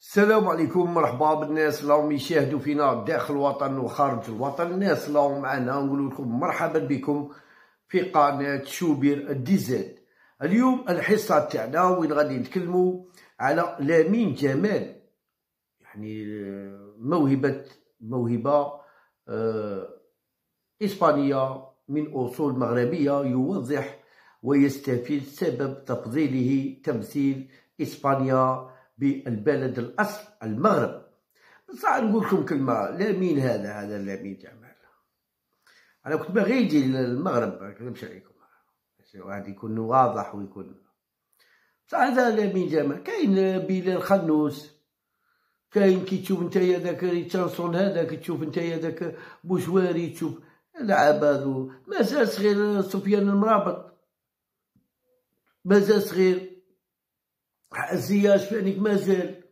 السلام عليكم مرحبا بالناس اللي راهم يشاهدوا فينا داخل الوطن وخارج الوطن. الناس اللي راهم معنا نقول لكم مرحبا بكم في قناة شوبير ديزاد اليوم الحصة تاعنا وين غادي نتكلموا على لامين جمال. يعني موهبة موهبة آه، إسبانية من أصول مغربية يوضح ويستفيد سبب تفضيله تمثيل إسبانيا بالبلد الأصل المغرب. بصح نقول لكم كلمة لامين هذا؟ هذا لامين جمال. أنا كنت باغي يجي للمغرب ما نكذبش عليكم. واحد يكون واضح ويكون. بصح هذا لامين جمال. كاين بلال خنوس. كاين كي تشوف نتايا داك ريتشارسون هذاك تشوف نتايا داك بوشواري تشوف لعب هذو مازال صغير سفيان المرابط. مازال صغير. زياش فانيك مازال.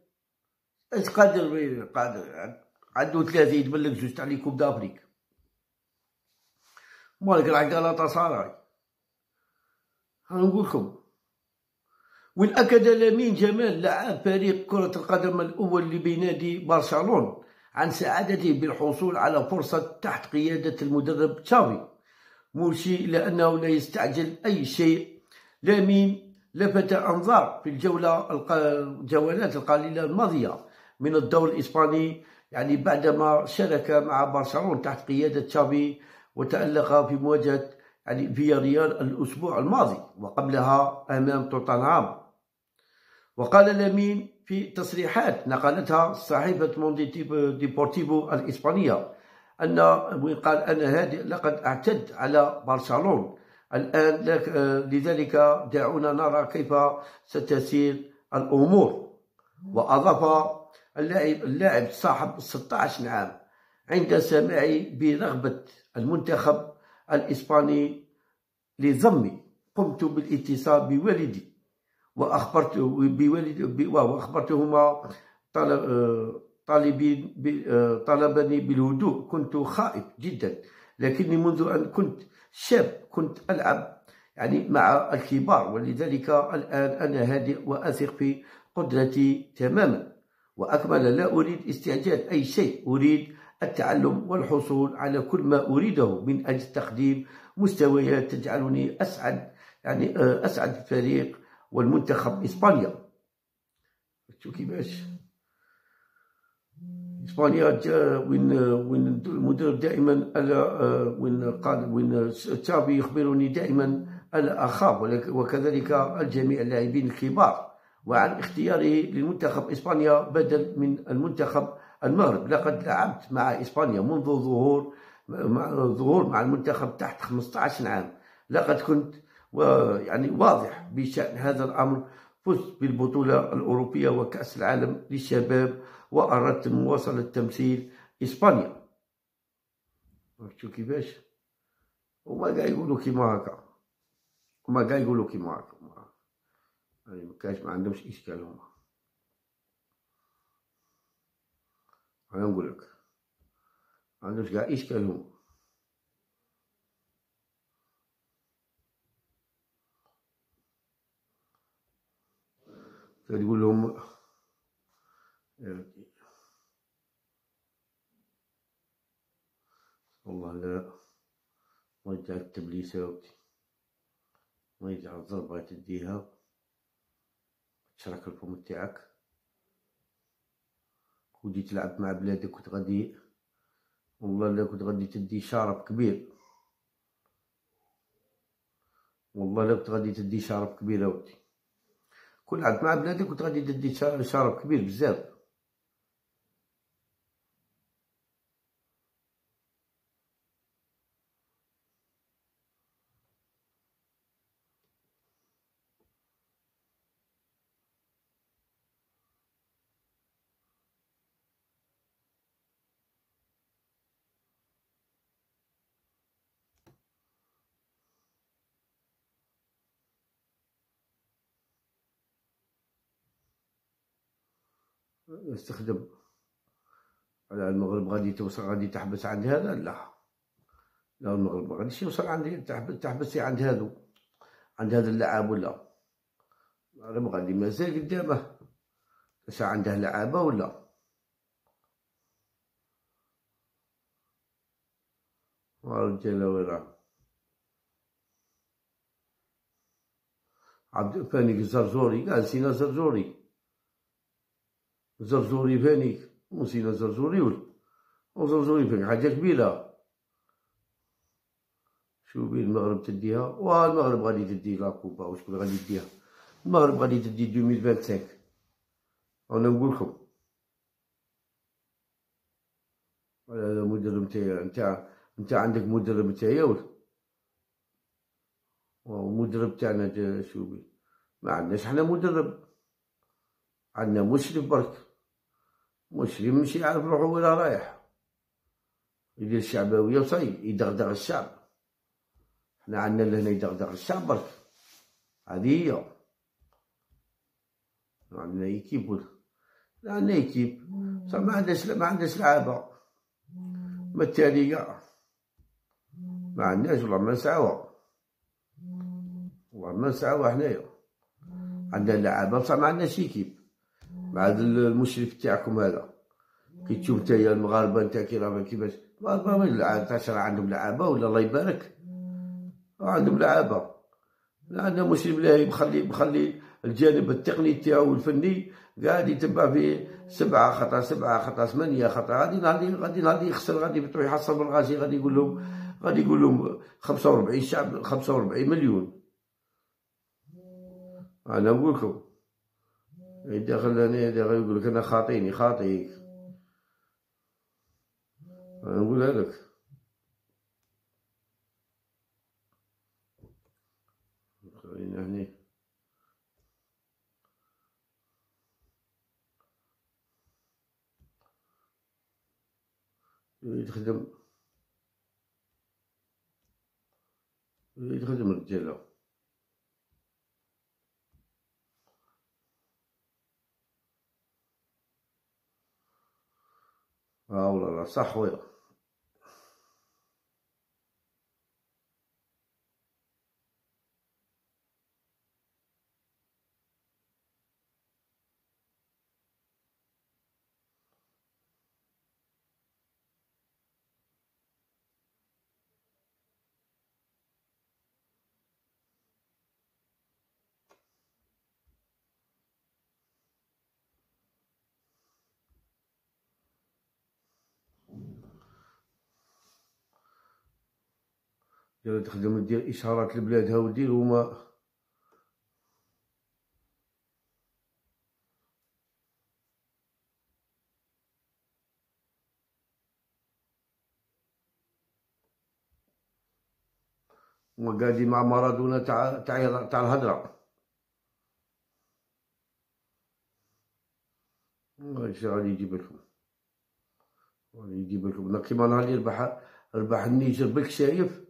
اش قادر قادر؟ عنده ثلاثة يتبلغ لك جوج تاع لي كوب دافريك مالك راح غالاطا ساراي نقول لكم. وين اكد لامين جمال لاعب فريق كرة القدم الأول لبنادي برشلونة عن سعادته بالحصول على فرصة تحت قيادة المدرب تشافي. مرشي إلى أنه لا يستعجل أي شيء. لامين لفت أنظار في الجولة الجولات القليلة الماضية من الدور الإسباني يعني بعدما شارك مع برشلونة تحت قيادة تشافي وتألق في مواجهة يعني فياريال الأسبوع الماضي وقبلها أمام توتنهام. وقال لامين في تصريحات نقلتها صحيفة موندي ديبورتيفو الإسبانية أن قال أنا هادئ لقد اعتد على برشلونة. الآن لذلك دعونا نرى كيف ستسير الأمور. وأضاف اللاعب اللاعب صاحب 16 عام عند سماعي برغبة المنتخب الإسباني لضمي قمت بالاتصال بوالدي وأخبرته بوالدي وأخبرتهما طلب طالبين طلبني بالهدوء. كنت خائف جدا لكني منذ أن كنت شاب كنت ألعب يعني مع الكبار ولذلك الآن أنا هادئ وأثق في قدرتي تماما. وأكمل لا أريد استعجال أي شيء أريد التعلم والحصول على كل ما أريده من أجل تقديم مستويات تجعلني أسعد يعني آه، أسعد الفريق والمنتخب إسبانيا. شو كيفاش إسبانيا وين وين المدير دائما ألا وين قال وين تشافي يخبرني دائما ألا أخاف وكذلك الجميع اللاعبين الكبار. وعن اختياره للمنتخب إسبانيا بدل من المنتخب المغرب. لقد لعبت مع إسبانيا منذ ظهور مع ظهور مع المنتخب تحت 15 عام. لقد كنت يعني واضح بشأن هذا الأمر فزت بالبطولة الأوروبية وكأس العالم للشباب وأردت مواصلة تمثيل إسبانيا. شو كيفاش. هما كاع يقولوا كيما هكا. هما كاع يقولوا كيما هكا. يعني مكاش ما عندهمش إشكال هما. أنا نقولك ما عندهمش كاع إشكال هما. تقول لهم والله لا ما يجعل التبليسة وقتي ما يجعل الضربة تديها. تشرك الفم تاعك ودي تلعب مع بلادك كنت غادي والله لا كنت غادي تدي شارب كبير. والله لا كنت غادي تدي شارب كبير اودي كنت لعبت مع بلادك كنت غادي تدي شارب كبير بزاف. استخدم. على المغرب غادي توصل غادي تحبس عند هذا؟ لا. لا المغرب ما غاديش يوصل عندي تحبس تحبسي عند هذا. عند هذا اللاعب ولا؟ المغرب غادي مازال قدامه. بس عنده لعابة ولا؟ رجال ولا عبد فانيك الزرزوري قال سينا زرزوري. زرزوري فانيك وسينا زرزوري ولا وزرزوري فانيك حاجة كبيرة. شو المغرب تديها؟ والمغرب غادي تدي لا كوبا. وشكون غادي يديها المغرب غادي تدي 2025 أنا نقول لكم. هذا المدرب نتايا نتاع نتاع عندك مدرب نتايا ولا ومدرب تاعنا شو بي. ما عندناش حنا مدرب. عندنا مشرف برك. مشرف ماشي يعرف روحو وين رايح. يدير الشعبوية وصاي يدغدغ الشعب. حنا عندنا لهنا يدغدغ الشعب برك. هذه هي. عندنا équipe ولا؟ لا عندنا équipe. صح ما عندناش ما عندناش لعابة ما التالية ما عندناش والله ما نسعوها. والله ما نسعوها حنايا. عندنا لعابة بصح ما عندناش ايكيب. مع هذا المشرف تاعكم هذا. كي تشوف نتايا المغاربة نتا كي راه كيفاش؟ المغاربة تاع عندهم لعابة ولا الله يبارك؟ عندهم لعابة. عندنا مشرف لاهي مخلي مخلي الجانب التقني تاعو والفني قاعد يتبع في سبعة خطأ سبعة خطأ ثمانية خطأ. غادي غادي غادي غادي يخسر غادي يروح يحصل بالغاشي غادي يقول لهم غادي يقول لهم خمسة وربعين شعب خمسة وربعين مليون. أنا نقول لكم. يدخل أنا يقول لك أنا خاطيني خاطيك. أنا نقولها لك خلينا هني. يريد يخدم. يريد يخدم والله صح ويا دير تخدم دير إشارات لبلادها ودير هما هما قاعدين مع مارادونا تاع تاع تاع الهدرة إيش غادي يجيب لكم. غادي يجيب لكم. كيما نهار اللي ربح ربح النيجر بك شايف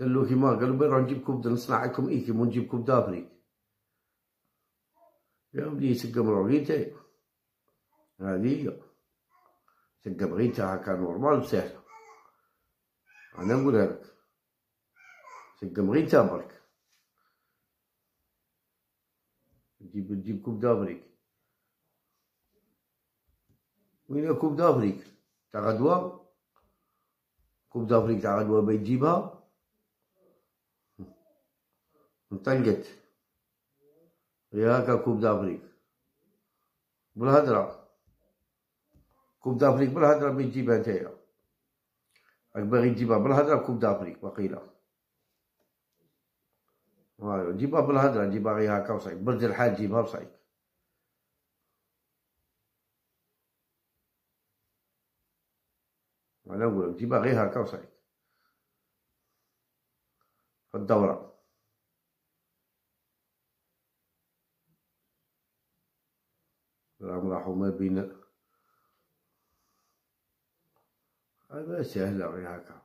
قال له كيما قالوا بين نجيب كوب نصنع لكم ونجيب كوب دافريك يا ولدي سقم روغيتي هذه هي سقم غيتها هكا نورمال بسهلة أنا نقولها لك سقم غيتها برك تجيب كوب دافريك وين coupe d'Afrique تاع غدوة coupe d'Afrique تاع غدوة بيجيبها انطلقت هكا coupe d'Afrique بالهدرة coupe d'Afrique بالهدرة بتجيبها نتايا راك باغي تجيبها بالهدرة coupe d'Afrique وقيلة جيبها بالهدرة جيبها غير هكا وصعيب برد الحال جيبها وصعيب أنا نقولك جيبها غير هكا وصعيب في الدورة راهم راحوا ما بين هذا سهل غير هكا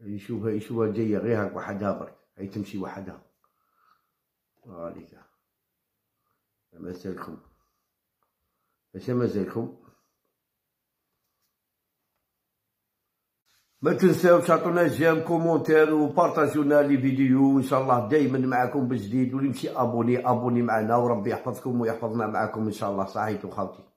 يشوفها يشوفها جاية غير هكا وحدها برك. هي تمشي وحدها. مسالكم اش ما تنساوش تعطونا j'aime commentaire وبارطاجونا les vidéos وإن شاء الله دائما معكم بجديد واللي يمشي abonné abonné معنا وربي يحفظكم ويحفظنا معكم إن شاء الله. صحيتو خاوتي